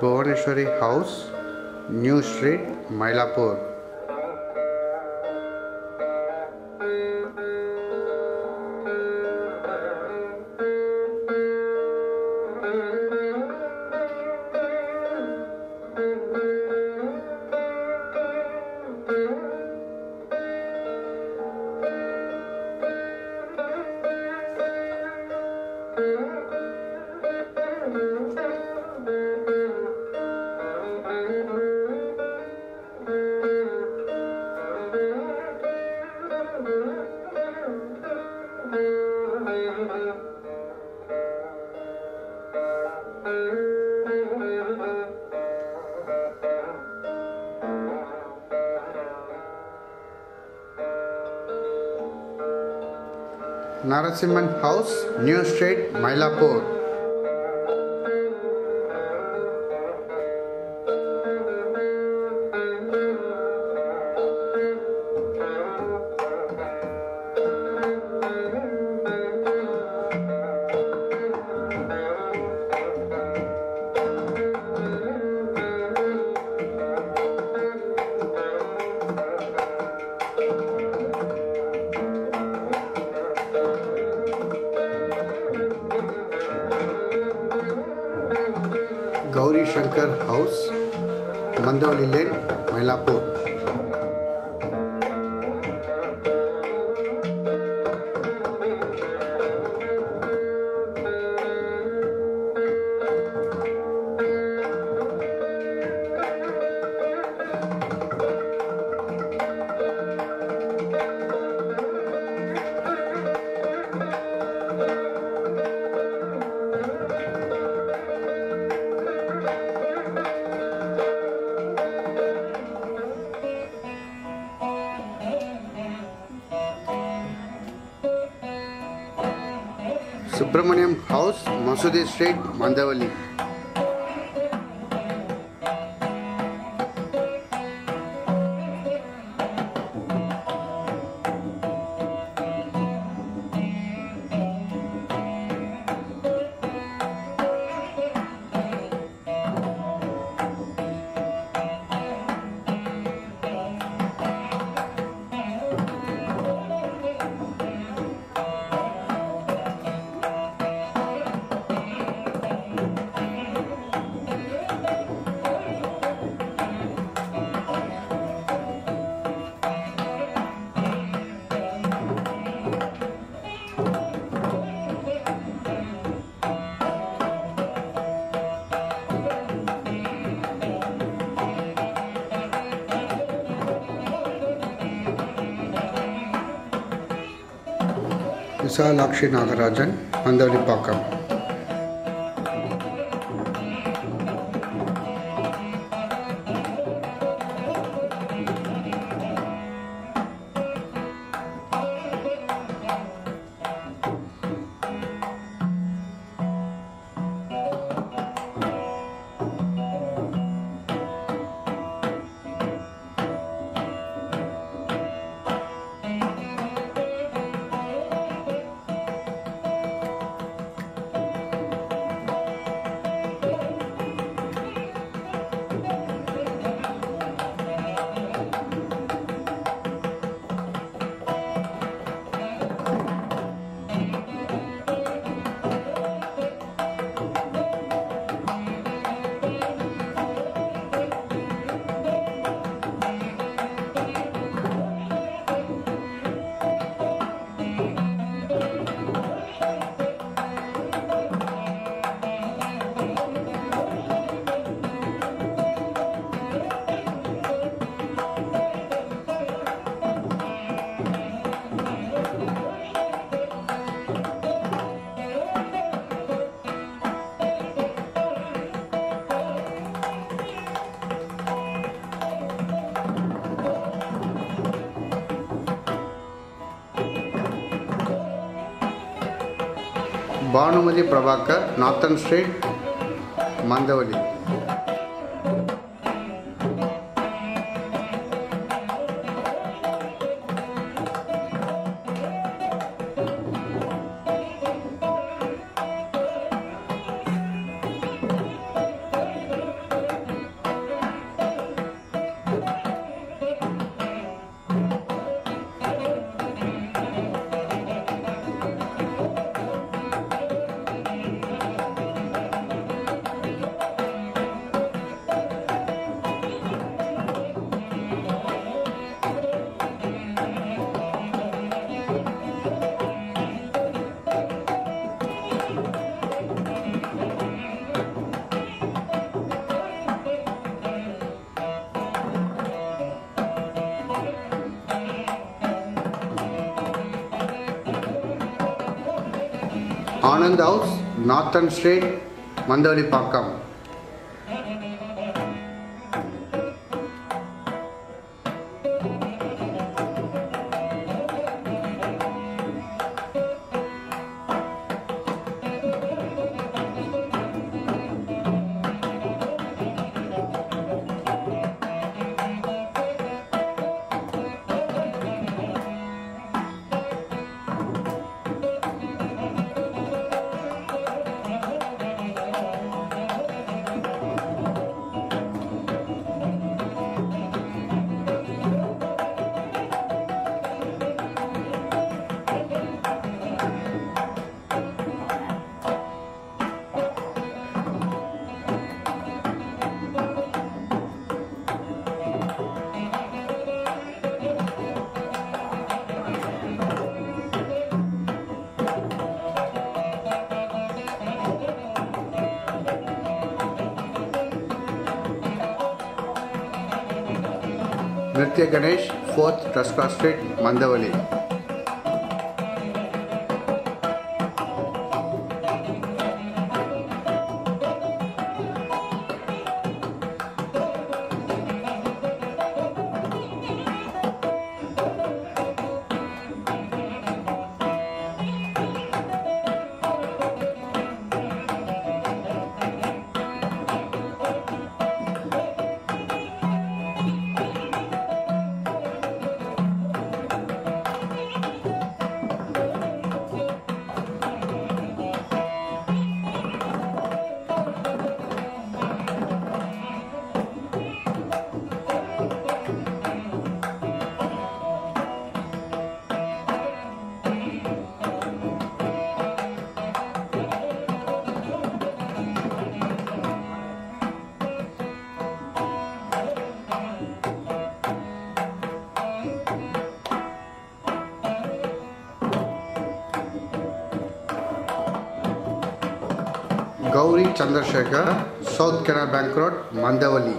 Bhuvaneshwari House, New Street, Mylapore. Narasimha house new street Mylapore Shankar house Mandaveli lane Mylapore Subramaniam house मसुदे street Mandaveli. Visalakshi Nagarajan Mandavelipakkam. Bhanumathi Prabhakar northern street Mandaveli Anand house northern street Mandavelipakkam. Nritya Ganesh, 4th Truscott Street, Mandavali. Gauri Chandrashekhar south canal bank road Mandaveli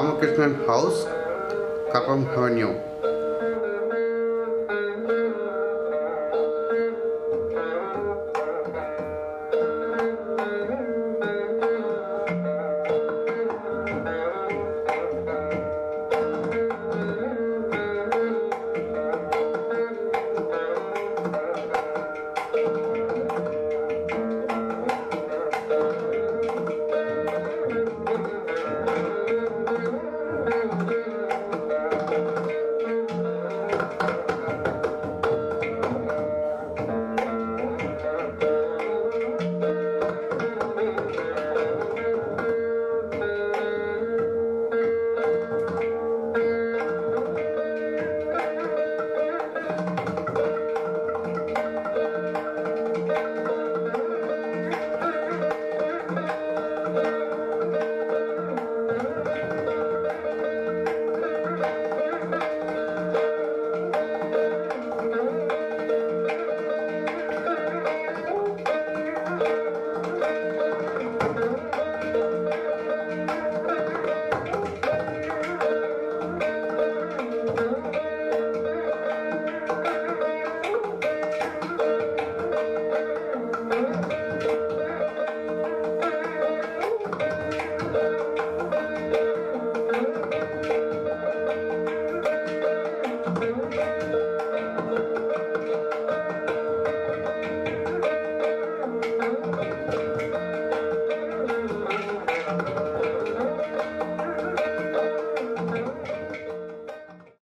Ramakrishna house कपम Avenue